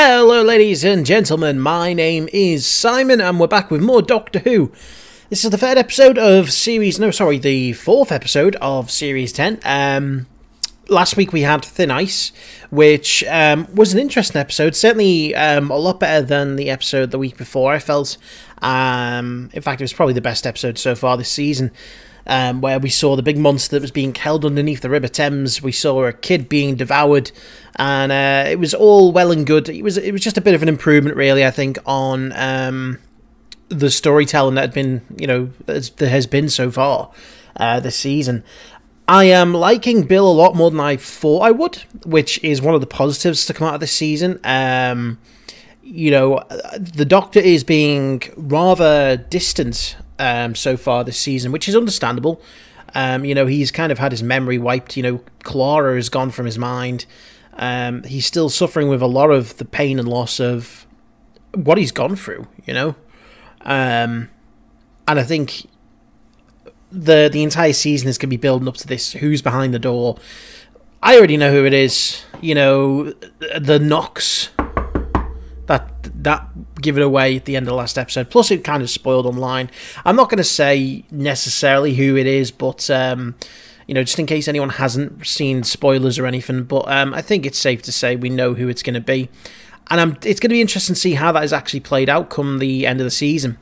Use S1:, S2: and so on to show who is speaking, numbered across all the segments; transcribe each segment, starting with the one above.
S1: Hello, ladies and gentlemen. My name is Simon, and we're back with more Doctor Who. This is the third episode of series. No, sorry, the fourth episode of series ten. Um, last week we had Thin Ice, which um, was an interesting episode. Certainly um, a lot better than the episode the week before. I felt. Um, in fact, it was probably the best episode so far this season. Um, where we saw the big monster that was being held underneath the River Thames. We saw a kid being devoured, and uh, it was all well and good. It was it was just a bit of an improvement, really. I think on um, the storytelling that had been, you know, that has been so far uh, this season. I am liking Bill a lot more than I thought I would, which is one of the positives to come out of this season. Um, you know, the Doctor is being rather distant um, so far this season, which is understandable. Um, you know, he's kind of had his memory wiped. You know, Clara has gone from his mind. Um, he's still suffering with a lot of the pain and loss of what he's gone through. You know, um, and I think the the entire season is going to be building up to this. Who's behind the door? I already know who it is. You know, the Knox. That that give it away at the end of the last episode. Plus, it kind of spoiled online. I'm not going to say necessarily who it is, but um, you know, just in case anyone hasn't seen spoilers or anything. But um, I think it's safe to say we know who it's going to be, and I'm, it's going to be interesting to see how that is actually played out come the end of the season.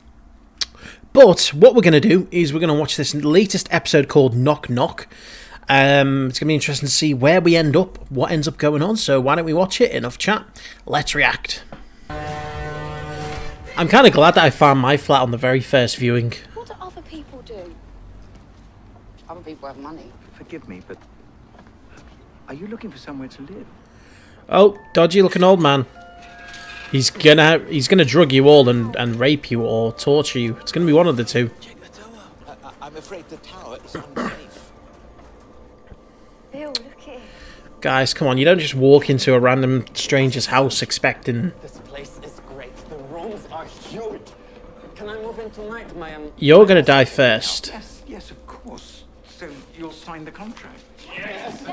S1: But what we're going to do is we're going to watch this latest episode called Knock Knock. Um, it's going to be interesting to see where we end up, what ends up going on. So why don't we watch it? Enough chat. Let's react. I'm kind of glad that I found my flat on the very first viewing.
S2: What do other people do? Other people have money.
S3: Forgive me, but are you looking for somewhere to live?
S1: Oh, dodgy looking old man. He's gonna he's gonna drug you all and, and rape you or torture you. It's gonna be one of the two.
S4: Check the tower. I, am afraid the tower is unsafe.
S2: Bill, look at.
S1: Guys, come on, you don't just walk into a random stranger's house expecting
S4: tonight, my um?
S1: You're gonna die first.
S3: Yes, yes, of course. So you'll sign the contract. Yes.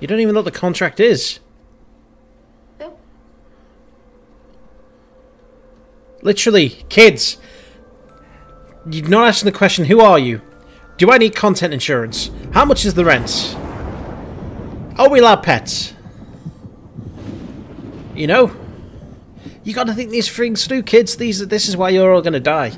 S1: You don't even know what the contract is.
S2: Bill,
S1: Literally, kids. You're not asking the question, who are you? Do I need content insurance? How much is the rent? Are we allowed pets? You know? You gotta think these things through, kids. These this is why you're all gonna die.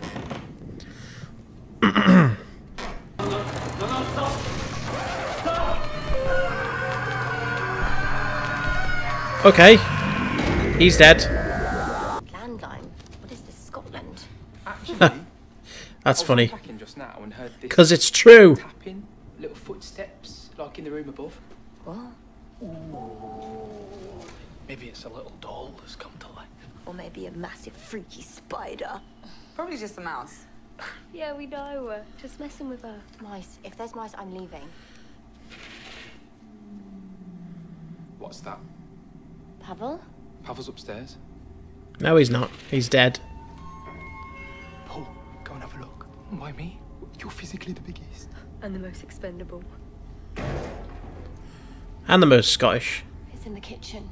S1: okay. He's dead.
S2: landline. What is this, Scotland?
S5: Actually,
S1: That's
S5: I was
S1: funny.
S5: just now and heard this
S1: Because it's true.
S5: tapping, little footsteps, like in the room above.
S2: What?
S5: Maybe it's a little doll that's come to life.
S2: Or maybe a massive freaky spider.
S6: Probably just a mouse.
S2: Yeah, we know. Just messing with her. Mice. If there's mice, I'm leaving.
S5: What's that?
S2: Pavel?
S5: Pavel's upstairs.
S1: No, he's not. He's dead.
S5: Paul, go and have a look. Why me? You're physically the biggest.
S2: And the most expendable.
S1: And the most Scottish.
S2: It's in the kitchen.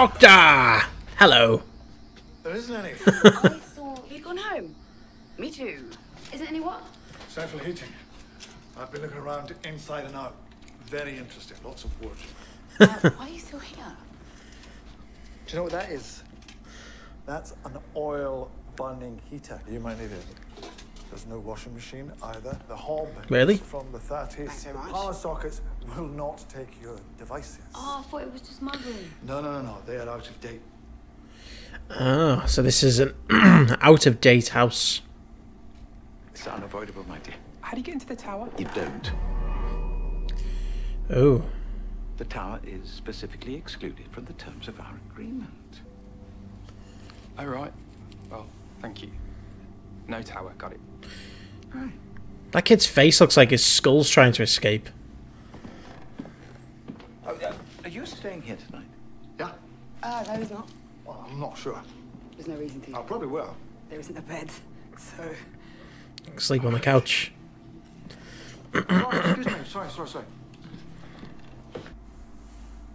S1: Doctor! Hello.
S7: There isn't any.
S2: I thought
S6: You've gone home. Me too.
S2: Isn't any what?
S7: Central heating. I've been looking around inside and out. Very interesting. Lots of wood.
S6: Uh, why are you still here?
S7: Do you know what that is? That's an oil burning heater. You might need it. There's no washing machine either. The hob
S1: Really?
S7: is from the 30s.
S6: Thanks very much.
S7: Power sockets will not take your devices.
S2: Oh, I thought it was just my room.
S7: No, no, no, no. They are out of date.
S1: Oh, so this is an out of date house.
S3: It's unavoidable, my dear.
S5: How do you get into the tower?
S3: You don't.
S1: Oh.
S3: The tower is specifically excluded from the terms of our agreement.
S5: Oh, right. Well, thank you. No tower, got it.
S3: Right.
S1: That kid's face looks like his skull's trying to escape.
S3: Oh, are you staying here tonight?
S7: Yeah?
S6: Uh, no, he's not.
S7: Well, I'm not sure.
S6: There's no reason to.
S7: I probably will.
S6: There isn't a bed. So,
S1: Sleep on the couch.
S7: Sorry, excuse me. Sorry, sorry, sorry.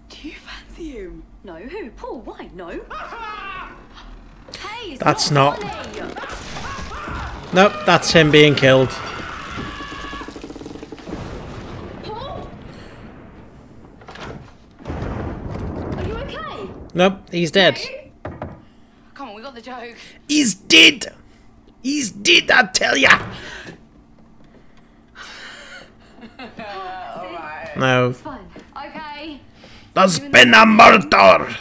S6: Do you fancy him?
S2: No, who? Paul, why? No. hey,
S1: That's not-
S2: funny.
S1: Nope, that's him being killed. Nope, he's dead.
S6: Come on, we got the joke.
S1: He's dead! He's dead, I tell ya! No.
S2: Fine. Okay.
S1: There's been a murder!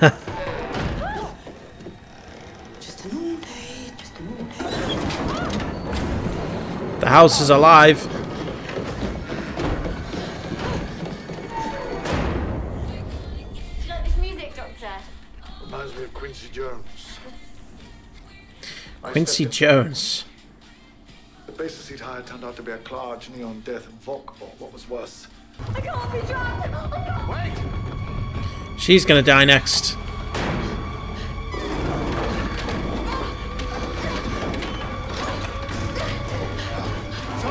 S6: The
S1: house is alive.
S2: Do you like this music, Doctor?
S7: Reminds me of Quincy Jones.
S1: Quincy Jones.
S7: The basis he'd hired turned out to be a Clarge, Neon Death, and Vok, or what was worse.
S2: I can't be drugged! I can't.
S1: She's gonna die next.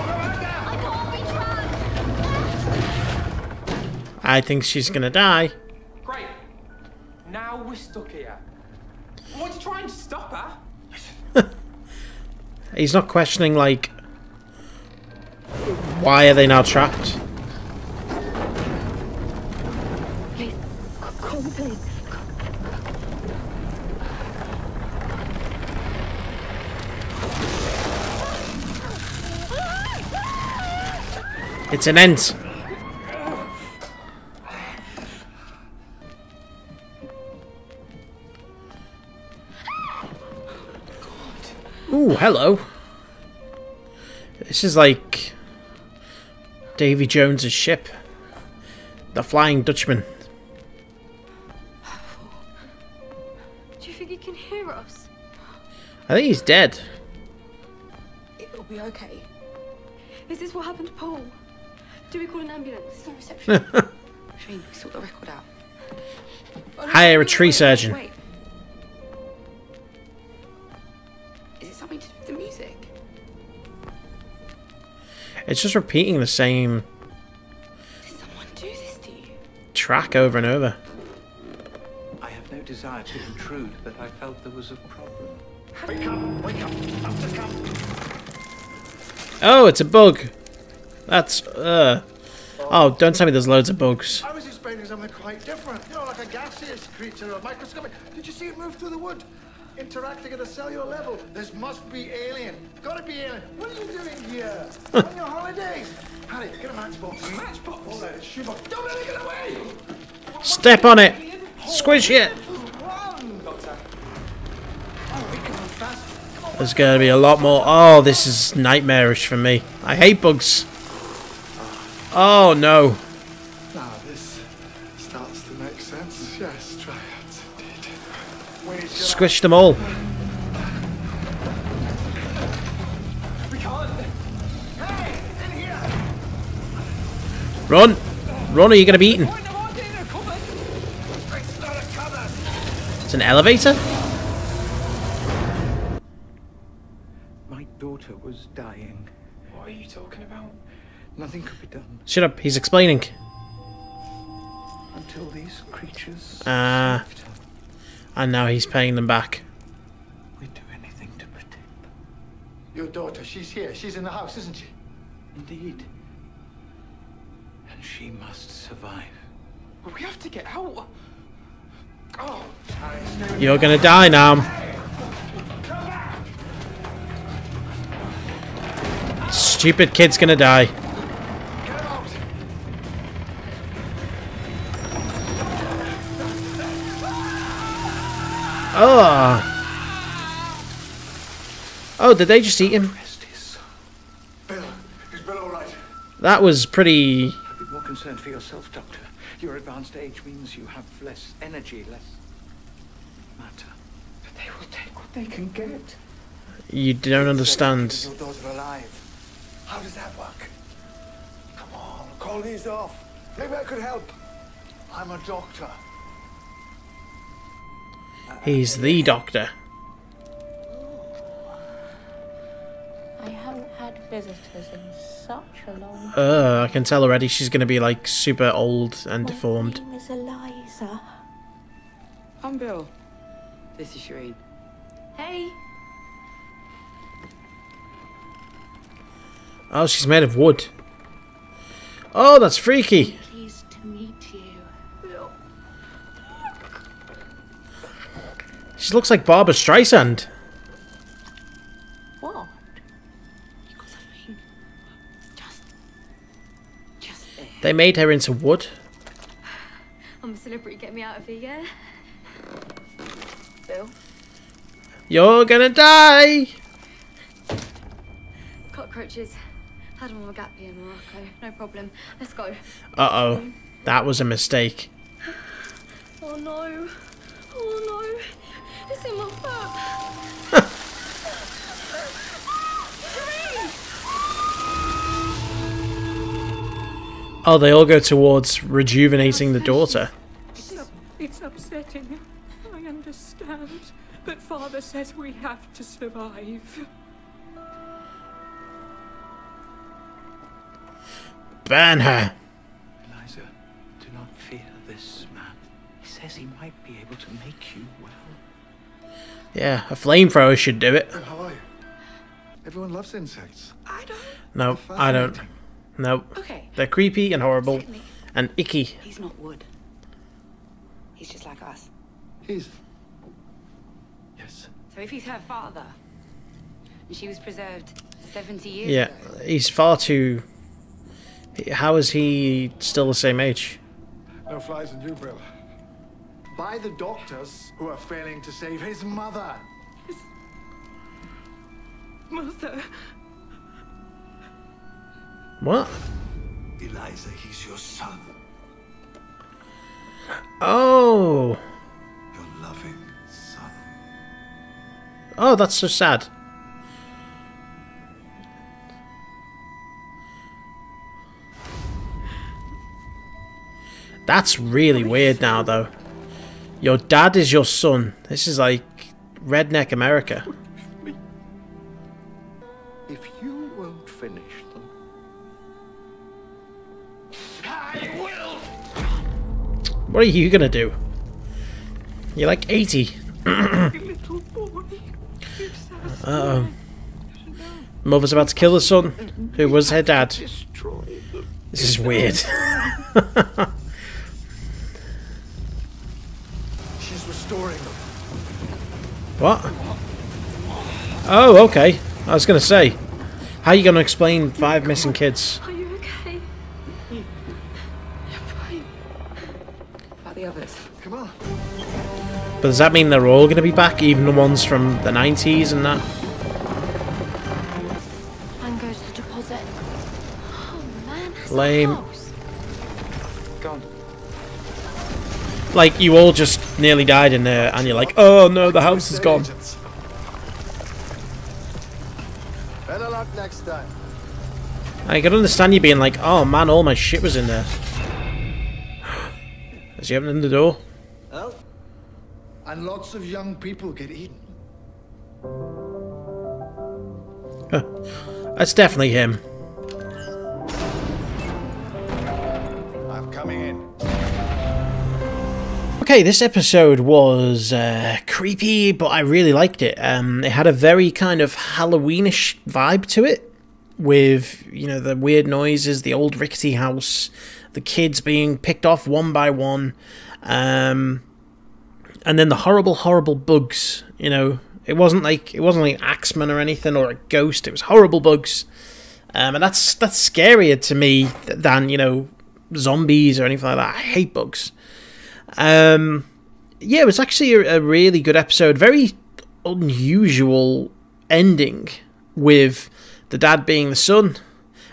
S2: I can't be drugged!
S1: I think she's gonna die.
S5: Great. Now we're stuck here. Why'd you try and stop her?
S1: He's not questioning, like, why are they now trapped? It's an end. Ooh, hello. This is like Davy Jones's ship. The Flying Dutchman.
S2: Do you think he can hear us?
S1: I think he's dead.
S6: It'll be okay.
S2: This is this what happened to Paul? Do we call an ambulance? There's no reception.
S6: Shane, we sort the record out.
S1: Hire a tree surgeon.
S6: Wait. Is it something to do with the music?
S1: It's just repeating the same
S6: Did someone do this to you?
S1: track over and over.
S3: I have no desire to intrude, but I felt there was a problem.
S7: Wake up! Wake up! Up to come!
S1: Oh, it's a bug. That's uh. Oh, don't tell me there's loads of bugs.
S7: I was expecting something quite different. You know, like a gaseous creature or microscopic. Did you see it move through the wood? Interacting at a cellular level. This must be alien. Gotta be alien. What are you doing here? On your holidays? Harry, get a matchbox. A matchbox? All right, shoebox. Don't let it get away!
S1: Step on it. Squish it.
S7: Run! Doctor. We can run fast.
S1: There's gonna be a lot more. Oh, this is nightmarish for me. I hate bugs. Oh no.
S7: Now this starts to make sense. Yes, try it indeed. Wait.
S1: Squish them all.
S5: We can't.
S7: Hey, in here!
S1: Run. Run or you're gonna be eaten.
S5: Point of order, they're coming.
S7: It's not a cupboard!
S1: It's an elevator?
S3: My daughter was dying.
S5: What are you talking about?
S3: Nothing could be done
S1: Shut up, he's explaining.
S3: until these creatures
S1: Ah.
S3: saved.
S1: And now he's paying them back.
S3: We'd do anything to protect them.
S7: Your daughter, she's here. She's in the house, isn't she?
S3: Indeed. And she must survive.
S5: Well, we have to get out. Oh,
S7: Harry, stay with
S1: You're gonna die now. Stupid kid's gonna die. Oh. Oh, did they just eat him? That was pretty.
S3: Be more concerned for yourself, Doctor. Your advanced age means you have less energy, less matter.
S5: but they will take what they can get.
S1: You don't understand.
S7: Your daughter alive. How does that work? Come on, call these off. Maybe I could help. I'm a doctor.
S1: He's the doctor.
S6: I haven't had visitors in such a long time.
S1: Uh, I can tell already she's going to be like super old and
S6: My
S1: deformed.
S6: name is Eliza.
S8: I'm Bill. This is Shireen.
S2: Hey.
S1: Oh, she's made of wood. Oh, that's freaky. She looks like Barbra Streisand.
S6: What?
S8: Because I mean, just, just.
S1: They made her into wood.
S2: I'm a celebrity. Get me out of here, yeah? Bill.
S1: You're gonna die!
S2: Cockroaches. Had them on a gap year in Morocco. No problem. Let's go.
S1: Uh oh. That was a mistake.
S2: Oh no. Oh no. It's in my.
S1: Oh, they all go towards rejuvenating the daughter.
S9: It's, up, it's upsetting. I understand. But Father says we have to survive.
S1: Burn her.
S3: Eliza, do not fear this man. He says he might be able to make you well.
S1: Yeah, a flamethrower should do it.
S7: How are you? Everyone loves insects.
S8: I don't.
S1: No, I don't. No.
S8: Okay.
S1: They're creepy and horrible
S8: Secondly,
S1: and icky.
S8: he's not wood. He's just like us.
S7: He's. Yes.
S8: So if he's her father, and she was preserved 70 years
S1: Yeah,
S8: ago,
S1: he's far too. How is he still the same age?
S7: No flies in you, Bill. By the doctors who are failing to save his mother.
S9: Mother,
S1: What?
S7: Eliza, he's your son.
S1: Oh.
S7: Your loving son.
S1: Oh, that's so sad. That's really weird now, though. Your dad is your son. This is like redneck America.
S3: If you won't finish them, I will.
S1: What are you gonna do? You're like 80.
S9: little boy. It's us.
S1: Uh oh. Mother's about to kill the son, who was her dad. This is weird. what? Oh, okay. I was gonna say. How are you gonna explain five missing kids?
S2: Are you okay? You're fine.
S8: about the others.
S7: Come on.
S1: But does that mean they're all gonna be back, even the ones from the 90s and that?
S2: And goes the deposit. Oh man, that's
S1: Lame.
S2: a house.
S5: Gone.
S1: Like, you all just nearly died in there, and you're like, oh no, the house is gone.
S7: Better luck next time.
S1: I can understand you being like, oh man, all my shit was in there. Is he opening the door?
S7: Well, and lots of young people get eaten.
S1: That's definitely him. Okay, this episode was uh, creepy, but I really liked it. Um, it had a very kind of Halloweenish vibe to it, with you know the weird noises, the old rickety house, the kids being picked off one by one, um, and then the horrible, horrible bugs. You know, it wasn't like it wasn't like Axeman or anything or a ghost. It was horrible bugs, um, and that's that's scarier to me than you know zombies or anything like that. I hate bugs. Um, yeah, it was actually a, a really good episode. Very unusual ending with the dad being the son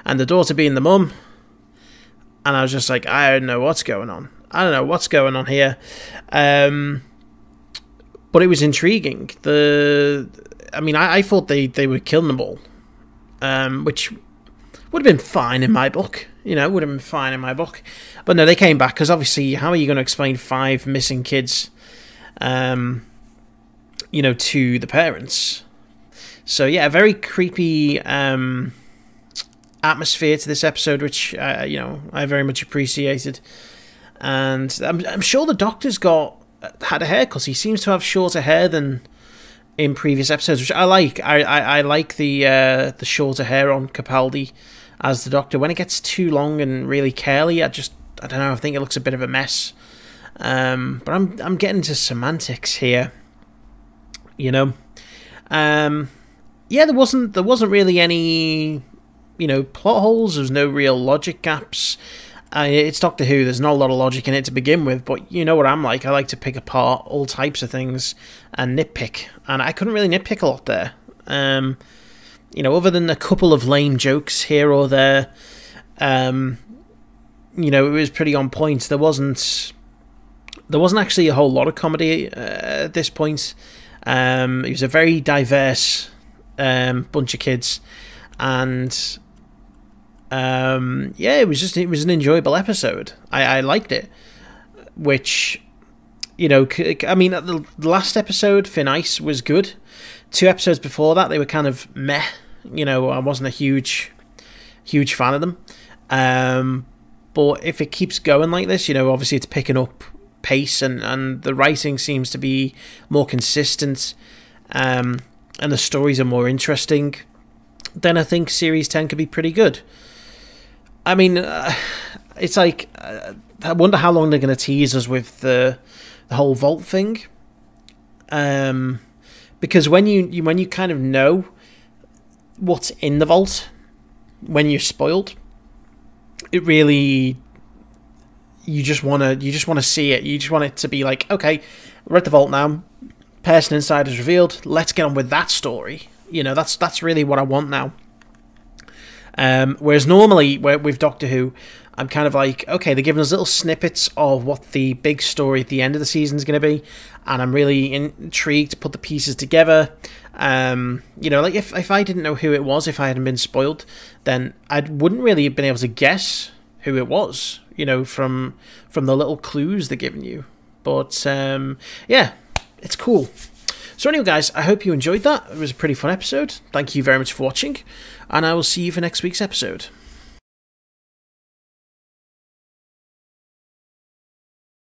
S1: and the daughter being the mum. And I was just like, I don't know what's going on. I don't know what's going on here. Um, but it was intriguing. The, I mean, I, I thought they, they were killing them all, um, which would have been fine in my book. You know, would have been fine in my book. But no, they came back because obviously, how are you going to explain five missing kids, um, you know, to the parents? So yeah, a very creepy um, atmosphere to this episode, which uh, you know I very much appreciated. And I'm, I'm sure the Doctor's got had a hair because he seems to have shorter hair than in previous episodes, which I like. I I, I like the uh, the shorter hair on Capaldi as the Doctor. When it gets too long and really curly, I just I don't know. I think it looks a bit of a mess. Um, but I'm I'm getting to semantics here. You know, um, yeah, there wasn't there wasn't really any you know plot holes. There's no real logic gaps. Uh, it's Doctor Who. There's not a lot of logic in it to begin with, but you know what I'm like. I like to pick apart all types of things and nitpick, and I couldn't really nitpick a lot there. Um, you know, other than a couple of lame jokes here or there, um, you know, it was pretty on point. There wasn't there wasn't actually a whole lot of comedy uh, at this point. Um, it was a very diverse um, bunch of kids, and um, yeah, it was just it was an enjoyable episode. I, I liked it, which you know, I mean, the last episode, Thin Ice, was good. Two episodes before that, they were kind of meh. You know, I wasn't a huge, huge fan of them. Um, but if it keeps going like this, you know, obviously it's picking up pace and, and the writing seems to be more consistent um, and the stories are more interesting, then I think Series 10 could be pretty good. I mean, uh, it's like, uh, I wonder how long they're going to tease us with the the whole vault thing. Um, because when you, you when you kind of know what's in the vault, when you're spoiled, it really you just wanna you just wanna see it. You just want it to be like, okay, we're at the vault now. Person inside is revealed. Let's get on with that story. You know, that's that's really what I want now. Um, whereas normally, with Doctor Who, I'm kind of like, okay, they're giving us little snippets of what the big story at the end of the season is going to be, and I'm really intrigued to put the pieces together. Um, you know, like if if I didn't know who it was, if I hadn't been spoiled, then I wouldn't really have been able to guess who it was. You know, from from the little clues they're giving you. But um, yeah, it's cool. So anyway, guys, I hope you enjoyed that. It was a pretty fun episode. Thank you very much for watching, and I will see you for next week's episode.